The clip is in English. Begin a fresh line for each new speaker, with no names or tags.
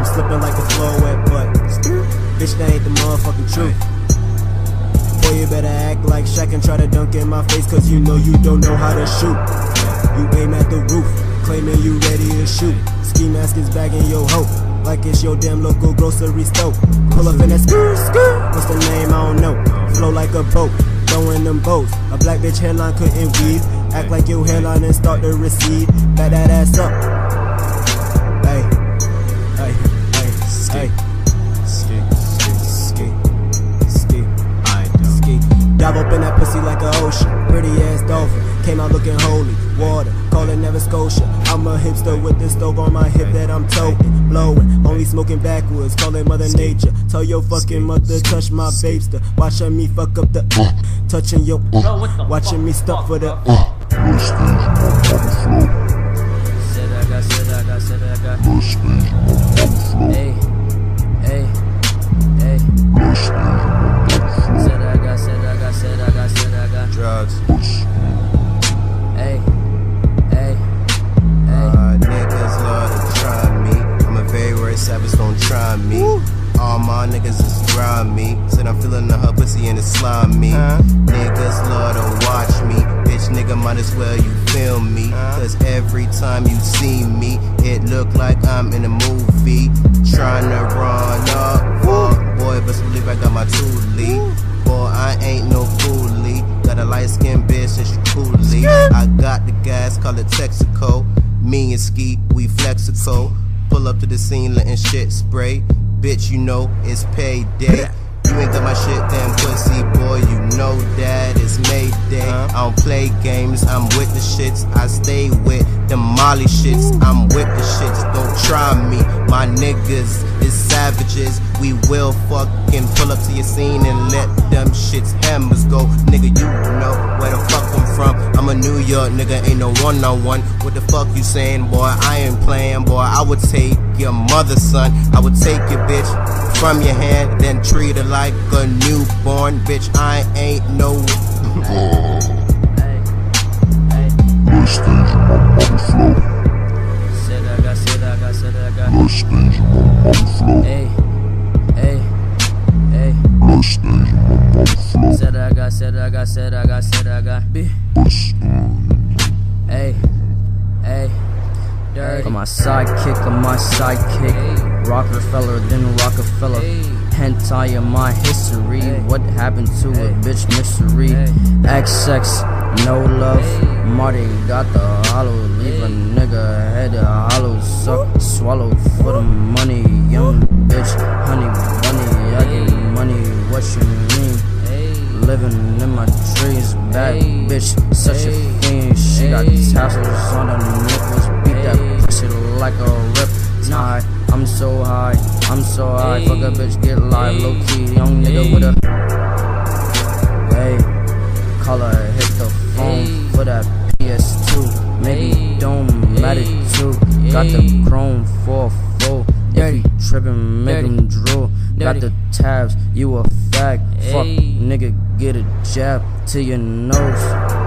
slipping like the floor wet, but bitch, that ain't the motherfucking truth. Boy, you better act like Shaq and try to dunk in my face, cause you know you don't know how to shoot. You aim at the roof, claiming you ready to shoot. Ski mask is bagging your hoe, like it's your damn local grocery store. Pull up in that skirt, skirt. What's the name? I don't know. Flow like a boat, throwing them boats. A black bitch hairline couldn't weave. Act like your hairline and start to recede. Back that ass up.
Ski, ski,
Ski, ski,
I
ski. Dive up in that pussy like a ocean. Pretty ass dolphin. Came out looking holy. Water, call it Nova Scotia. I'm a hipster with this stove on my hip that I'm toting. Blowing, only smoking backwards. Call it Mother Nature. Tell your fucking mother touch my babester. Watching me fuck up the touching your watching me stuck for the
don't try me. All my niggas is grimy. Said I'm feeling the her pussy and it's slimy. Niggas love to watch me. Bitch, nigga, might as well you film me. Cause every time you see me, it look like I'm in a movie. Trying to run up. Fuck, uh, boy, best believe I got my toolie. Boy, I ain't no foolie. Got a light skinned bitch and she coolie. I got the gas, call it Texaco. Me and Ski, we flexico. Pull up to the scene, letting shit spray. Bitch, you know it's payday. You ain't got my shit, damn pussy boy. You know that it's Mayday. I don't play games, I'm with the shits. I stay with the Molly shits. I'm with the shits, don't try me. My niggas is savages. We will fucking pull up to your scene and let them shits hammers go. Nigga, you a New York nigga, ain't no one on one. What the fuck you saying, boy? I ain't playing, boy. I would take your mother's son. I would take your bitch from your hand, then treat her like a newborn. Bitch, I ain't no.
Sedaga, sedaga, sedaga. B. Hey, hey. Dirty. I'm my sidekick, I'm my sidekick. Rockefeller, then Rockefeller. Hentai in my history. What happened to a bitch mystery? XX, no love. Marty got the hollow. Leave a nigga head a hollow. Suck, swallow for the money. Young bitch, honey bunny. I get money, what you mean? living in my trees. Bad bitch, such a fiend. She hey, got tassels on her nipples. Beat that pussy like a riptide. Nah. I'm so high, I'm so high. Fuck a bitch, get live. Low key, young nigga with a. Hey, call her, hit the phone for that PS2. Maybe don't matter too. Got the chrome 4 4 dirty. Trippin', make dirty. drool. Got the tabs, you a fag. Fuck, nigga, get a jab to your nose.